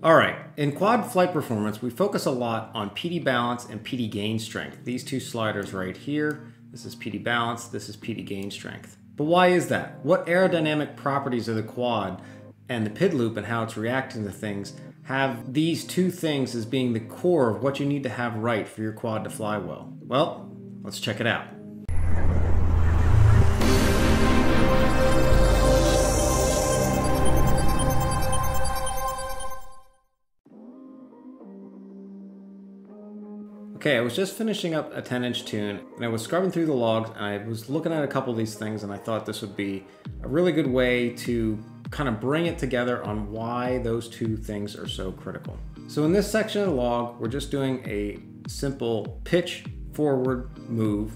All right, in quad flight performance, we focus a lot on PD balance and PD gain strength. These two sliders right here, this is PD balance, this is PD gain strength. But why is that? What aerodynamic properties of the quad and the PID loop and how it's reacting to things have these two things as being the core of what you need to have right for your quad to fly well? Well, let's check it out. Okay, I was just finishing up a 10 inch tune and I was scrubbing through the logs and I was looking at a couple of these things and I thought this would be a really good way to kind of bring it together on why those two things are so critical. So in this section of the log, we're just doing a simple pitch forward move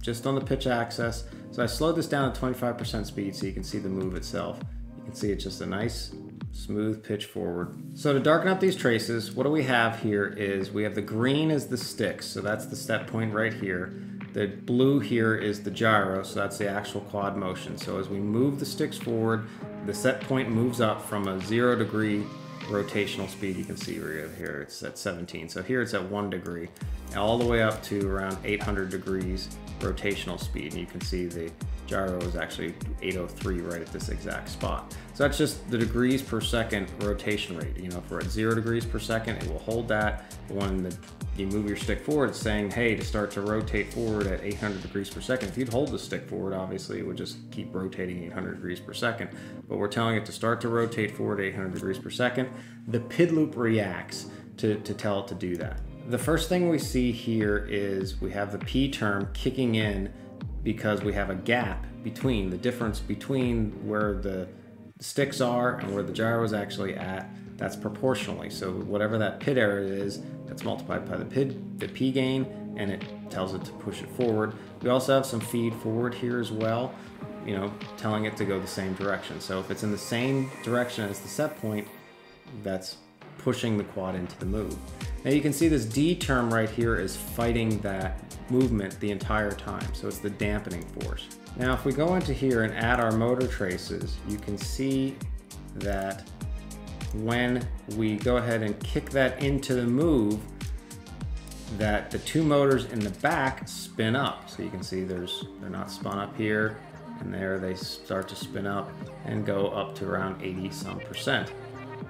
just on the pitch axis. So I slowed this down to 25% speed so you can see the move itself. You can see it's just a nice smooth pitch forward. So to darken up these traces, what do we have here is we have the green is the sticks, so that's the set point right here. The blue here is the gyro, so that's the actual quad motion. So as we move the sticks forward, the set point moves up from a zero degree rotational speed. You can see here it's at 17. So here it's at one degree, all the way up to around 800 degrees rotational speed. And you can see the gyro is actually 803 right at this exact spot. So that's just the degrees per second rotation rate. You know, if we're at zero degrees per second, it will hold that. When the, you move your stick forward, it's saying, hey, to start to rotate forward at 800 degrees per second. If you'd hold the stick forward, obviously it would just keep rotating 800 degrees per second. But we're telling it to start to rotate forward 800 degrees per second. The PID loop reacts to, to tell it to do that. The first thing we see here is we have the P term kicking in because we have a gap between the difference between where the sticks are and where the gyro is actually at that's proportionally. So whatever that PID error is that's multiplied by the PID the P gain and it tells it to push it forward. We also have some feed forward here as well you know telling it to go the same direction. So if it's in the same direction as the set point that's pushing the quad into the move. Now you can see this D term right here is fighting that movement the entire time. So it's the dampening force. Now if we go into here and add our motor traces, you can see that when we go ahead and kick that into the move, that the two motors in the back spin up. So you can see there's they're not spun up here and there they start to spin up and go up to around 80 some percent.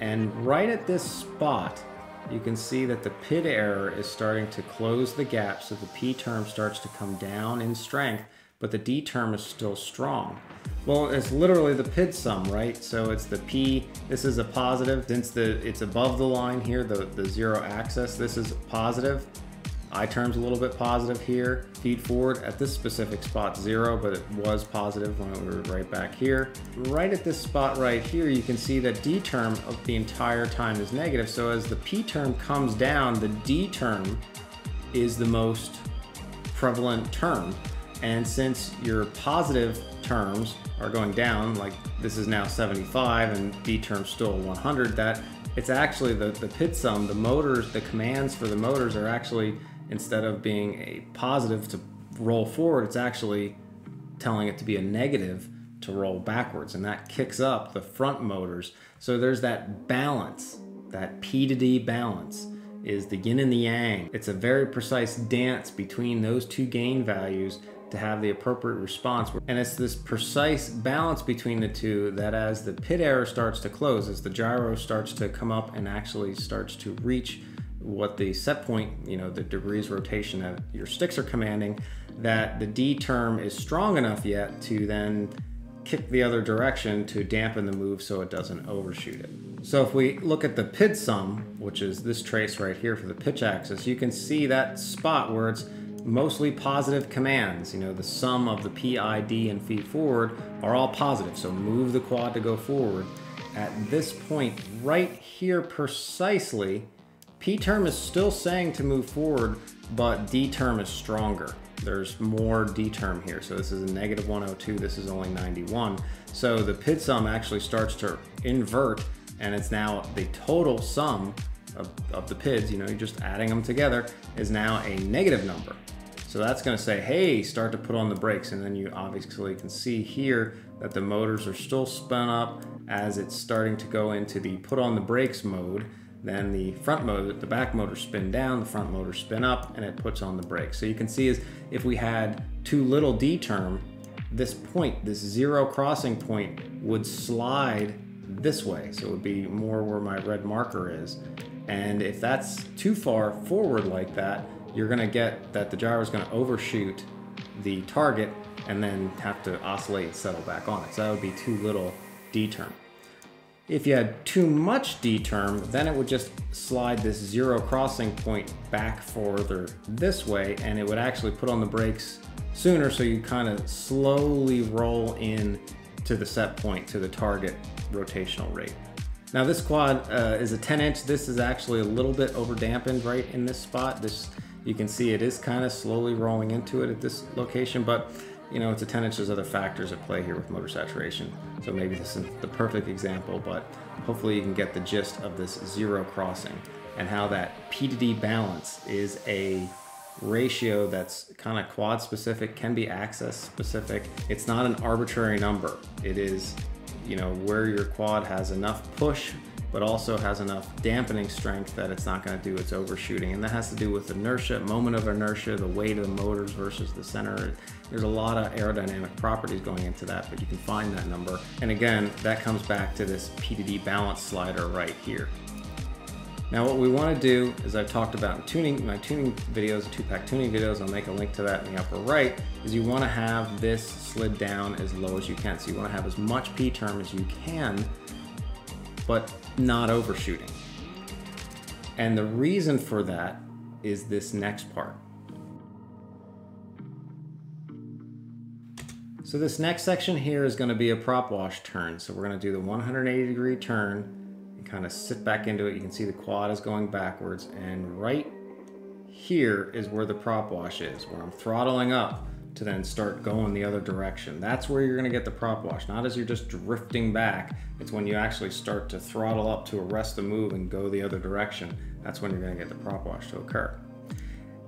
And right at this spot, you can see that the PID error is starting to close the gap so the P term starts to come down in strength, but the D term is still strong. Well, it's literally the PID sum, right? So it's the P, this is a positive, since the it's above the line here, the, the zero axis, this is positive, I term's a little bit positive here. Feed forward at this specific spot zero, but it was positive when we were right back here. Right at this spot right here, you can see that D term of the entire time is negative. So as the P term comes down, the D term is the most prevalent term. And since your positive terms are going down, like this is now 75 and D term's still 100, that it's actually the, the PID sum, the motors, the commands for the motors are actually instead of being a positive to roll forward, it's actually telling it to be a negative to roll backwards. And that kicks up the front motors. So there's that balance, that P to D balance is the yin and the yang. It's a very precise dance between those two gain values to have the appropriate response. And it's this precise balance between the two that as the PID error starts to close, as the gyro starts to come up and actually starts to reach what the set point, you know, the degrees rotation that your sticks are commanding, that the D term is strong enough yet to then kick the other direction to dampen the move so it doesn't overshoot it. So if we look at the PID sum, which is this trace right here for the pitch axis, you can see that spot where it's mostly positive commands. You know, the sum of the PID and feed forward are all positive, so move the quad to go forward. At this point right here precisely, P term is still saying to move forward, but D term is stronger. There's more D term here. So this is a negative 102, this is only 91. So the PID sum actually starts to invert and it's now the total sum of, of the PIDs, you know, you're just adding them together, is now a negative number. So that's gonna say, hey, start to put on the brakes. And then you obviously can see here that the motors are still spun up as it's starting to go into the put on the brakes mode then the front motor, the back motor spin down, the front motor spin up, and it puts on the brakes. So you can see is if we had too little D term, this point, this zero crossing point would slide this way. So it would be more where my red marker is. And if that's too far forward like that, you're gonna get that the gyro is gonna overshoot the target and then have to oscillate and settle back on it. So that would be too little D term. If you had too much D term, then it would just slide this zero crossing point back further this way and it would actually put on the brakes sooner so you kind of slowly roll in to the set point, to the target rotational rate. Now this quad uh, is a 10 inch. This is actually a little bit over dampened right in this spot. This You can see it is kind of slowly rolling into it at this location, but you know, it's a 10 inch, there's other factors at play here with motor saturation. So maybe this is the perfect example, but hopefully you can get the gist of this zero crossing and how that P to D balance is a ratio that's kind of quad specific, can be axis specific. It's not an arbitrary number. It is, you know, where your quad has enough push but also has enough dampening strength that it's not going to do its overshooting. And that has to do with inertia, moment of inertia, the weight of the motors versus the center. There's a lot of aerodynamic properties going into that, but you can find that number. And again, that comes back to this P to D balance slider right here. Now what we want to do, as I've talked about in tuning, my tuning videos, two-pack tuning videos, I'll make a link to that in the upper right, is you want to have this slid down as low as you can. So you want to have as much P-term as you can, but not overshooting. And the reason for that is this next part. So this next section here is going to be a prop wash turn. So we're going to do the 180 degree turn and kind of sit back into it. You can see the quad is going backwards and right here is where the prop wash is, where I'm throttling up to then start going the other direction. That's where you're gonna get the prop wash, not as you're just drifting back. It's when you actually start to throttle up to arrest the move and go the other direction. That's when you're gonna get the prop wash to occur.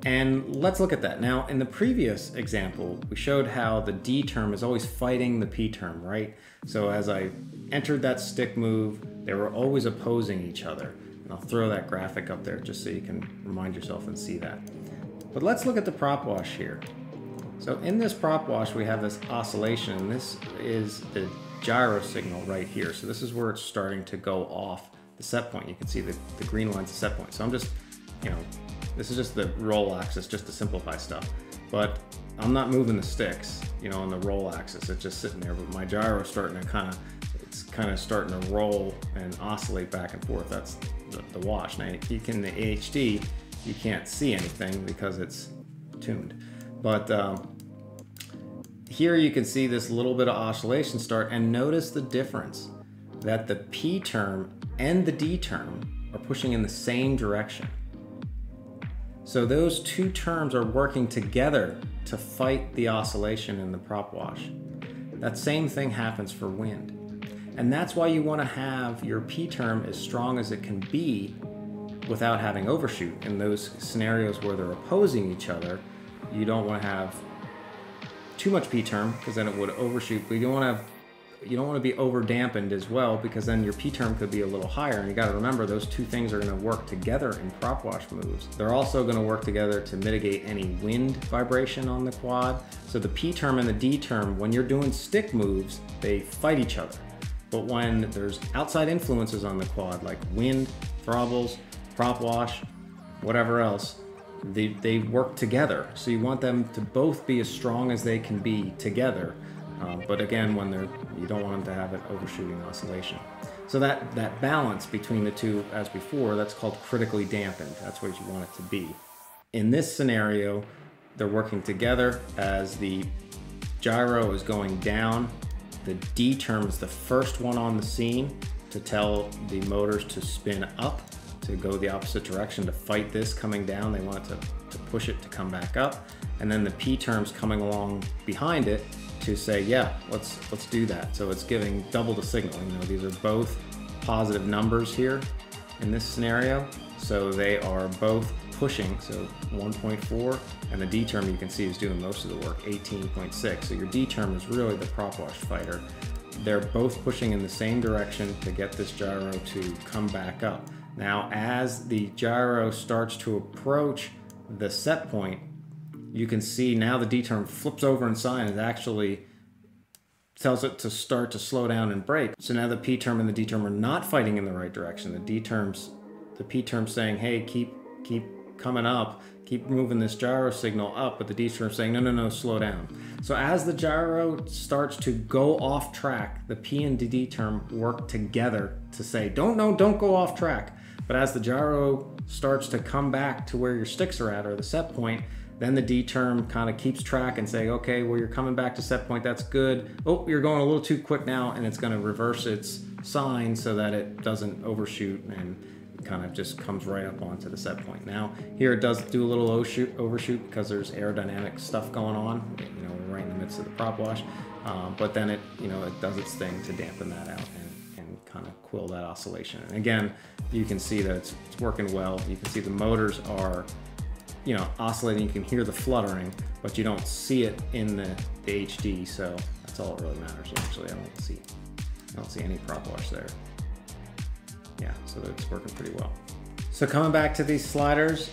And let's look at that. Now, in the previous example, we showed how the D term is always fighting the P term, right? So as I entered that stick move, they were always opposing each other. And I'll throw that graphic up there just so you can remind yourself and see that. But let's look at the prop wash here. So in this prop wash, we have this oscillation. and This is the gyro signal right here. So this is where it's starting to go off the set point. You can see the, the green line's the set point. So I'm just, you know, this is just the roll axis, just to simplify stuff. But I'm not moving the sticks, you know, on the roll axis. It's just sitting there, but my gyro is starting to kind of, it's kind of starting to roll and oscillate back and forth. That's the, the wash. Now, you can, the HD, you can't see anything because it's tuned. But um, here you can see this little bit of oscillation start and notice the difference that the P term and the D term are pushing in the same direction. So those two terms are working together to fight the oscillation in the prop wash. That same thing happens for wind. And that's why you want to have your P term as strong as it can be without having overshoot in those scenarios where they're opposing each other you don't want to have too much P term because then it would overshoot, but you don't want to have you don't want to be over dampened as well because then your P term could be a little higher. And you got to remember those two things are going to work together in prop wash moves. They're also going to work together to mitigate any wind vibration on the quad. So the P term and the D term, when you're doing stick moves, they fight each other. But when there's outside influences on the quad like wind, throttles, prop wash, whatever else, they, they work together. So you want them to both be as strong as they can be together. Uh, but again, when they're, you don't want them to have an overshooting oscillation. So that, that balance between the two, as before, that's called critically dampened. That's what you want it to be. In this scenario, they're working together as the gyro is going down. The D term is the first one on the scene to tell the motors to spin up to go the opposite direction to fight this coming down. They want to, to push it to come back up. And then the P terms coming along behind it to say, yeah, let's let's do that. So it's giving double the signal. You know, these are both positive numbers here in this scenario. So they are both pushing, so 1.4, and the D term you can see is doing most of the work, 18.6. So your D term is really the prop wash fighter. They're both pushing in the same direction to get this gyro to come back up. Now, as the gyro starts to approach the set point, you can see now the D term flips over in sign and actually tells it to start to slow down and brake. So now the P term and the D term are not fighting in the right direction. The D terms, the P term saying, hey, keep keep coming up, keep moving this gyro signal up, but the D term saying, no, no, no, slow down. So as the gyro starts to go off track, the P and D term work together to say, don't, no, don't go off track. But as the gyro starts to come back to where your sticks are at or the set point, then the D term kind of keeps track and say, okay, well, you're coming back to set point, that's good. Oh, you're going a little too quick now, and it's going to reverse its sign so that it doesn't overshoot and kind of just comes right up onto the set point. Now, here it does do a little overshoot, because there's aerodynamic stuff going on. You know, right in the midst of the prop wash. Um, but then it, you know, it does its thing to dampen that out and, quill that oscillation. And again, you can see that it's, it's working well. You can see the motors are you know, oscillating, you can hear the fluttering, but you don't see it in the, the HD, so that's all that really matters. Actually, I don't see, I don't see any prop wash there. Yeah, so it's working pretty well. So coming back to these sliders,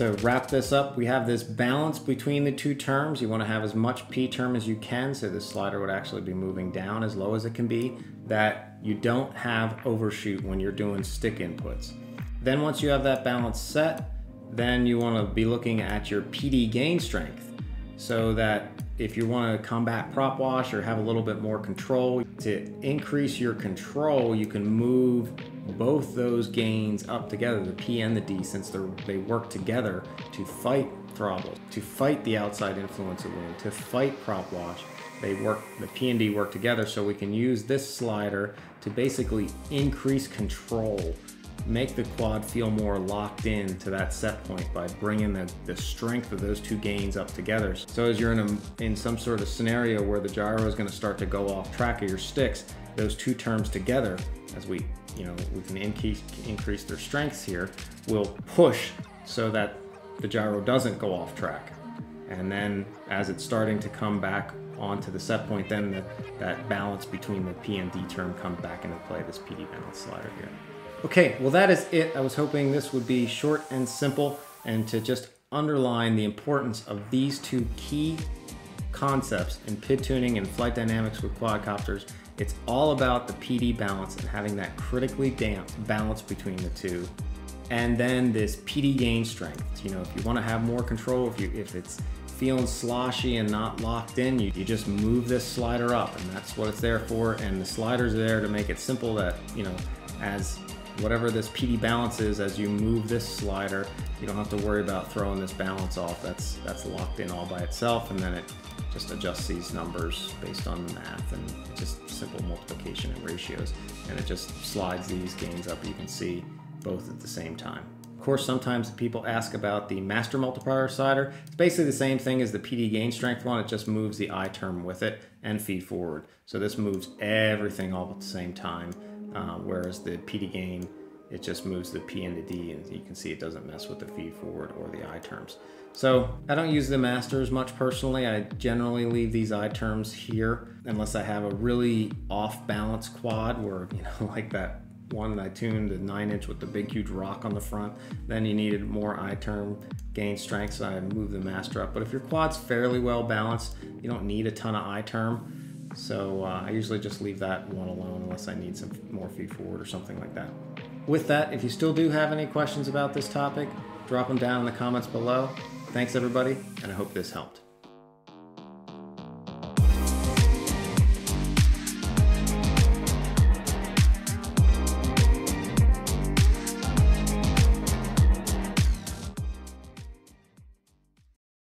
to wrap this up, we have this balance between the two terms. You wanna have as much P term as you can, so this slider would actually be moving down as low as it can be, that you don't have overshoot when you're doing stick inputs. Then once you have that balance set, then you want to be looking at your PD gain strength so that if you want to combat prop wash or have a little bit more control, to increase your control, you can move both those gains up together, the P and the D, since they work together to fight throttle, to fight the outside influence of wind, to fight prop wash. They work, the P and D work together, so we can use this slider to basically increase control make the quad feel more locked in to that set point by bringing the, the strength of those two gains up together. So as you're in, a, in some sort of scenario where the gyro is gonna start to go off track of your sticks, those two terms together, as we, you know, we can increase, increase their strengths here, will push so that the gyro doesn't go off track. And then as it's starting to come back onto the set point, then the, that balance between the P and D term comes back into play, this PD balance slider here. Okay, well that is it. I was hoping this would be short and simple and to just underline the importance of these two key concepts in PID tuning and flight dynamics with quadcopters. It's all about the PD balance and having that critically damp balance between the two. And then this PD gain strength. You know, if you want to have more control, if you if it's feeling sloshy and not locked in, you, you just move this slider up and that's what it's there for. And the slider's there to make it simple that, you know, as whatever this PD balance is as you move this slider, you don't have to worry about throwing this balance off. That's, that's locked in all by itself and then it just adjusts these numbers based on the math and just simple multiplication and ratios. And it just slides these gains up, you can see both at the same time. Of course, sometimes people ask about the master multiplier slider. It's basically the same thing as the PD gain strength one. It just moves the I term with it and feed forward. So this moves everything all at the same time. Uh, whereas the PD gain, it just moves the P and the D, and you can see it doesn't mess with the feed forward or the I terms. So I don't use the masters much personally. I generally leave these I terms here unless I have a really off balance quad where, you know, like that one that I tuned the nine inch with the big huge rock on the front. Then you needed more I term gain strength, so I moved the master up. But if your quad's fairly well balanced, you don't need a ton of I term. So uh, I usually just leave that one alone unless I need some more feed forward or something like that. With that, if you still do have any questions about this topic, drop them down in the comments below. Thanks everybody, and I hope this helped.